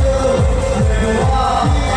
내와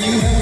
you